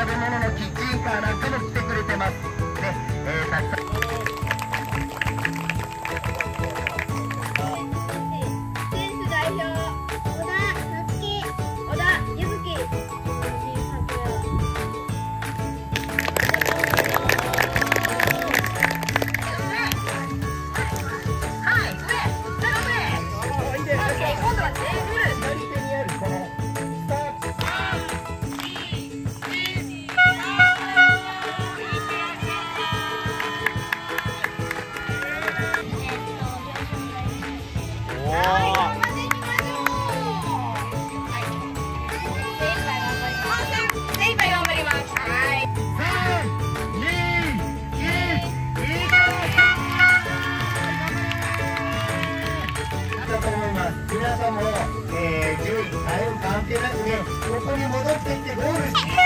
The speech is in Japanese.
食べ物のキッチンカーなんかも来てくれてます。ね、えー、えー、順位、タイム関係なくね、ここに戻ってきてゴールして。